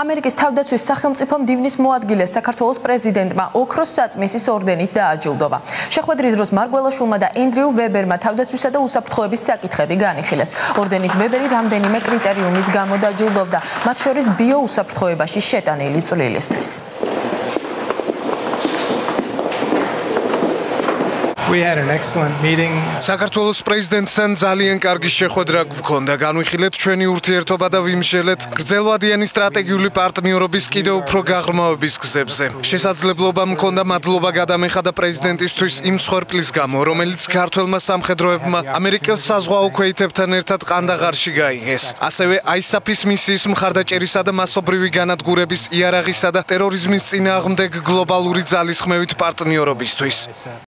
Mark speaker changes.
Speaker 1: ამერიკის თავდაცვის სახელმწიფო მდივნის მოადგილეს საქართველოს პრეზიდენტმა ოქროს საწმისის ორდენით დააჯილდოვა. შეხვედრის დროს მარგველაშვილმა და ენდრიუ ვებერმა თავდაცვისა და უსაფრთხოების საკითხები განიხილეს. ორდენით ვებერი რამდენიმე კრიტერიუმის გამო დაჯილდოვდა, მათ შორის ბიოუსაფრთხოებაში შეტანილი წვლილისთვის.
Speaker 2: We had an excellent meeting.
Speaker 3: საქართველოს პრეზიდენტთან ძალიან კარგი შეხვედრა გვქონდა. განვიხილეთ ჩვენი ურთიერთობა და ვიმშელეთ გრძელვადიანი სტრატეგიული პარტნიორობის კიდევ უფრო გაღრმავების გზებზე. შესაძლებლობა მქონდა მადლობა გადამეხადა პრეზიდენტისთვის იმ სხორპლის გამო, რომელიც ქართველმა სამხედროებმა ამერიკელ საზღვაო ქვეითებთან ერთად ყანდაღარში გაიღეს. ასევე ISAF-ის მისიის მხარდაჭერისა და მასობრივი განადგურების იარაღისა და ტერორიზმის წინააღმდეგ გლობალური ძალისხმევით პარტნიორობისთვის.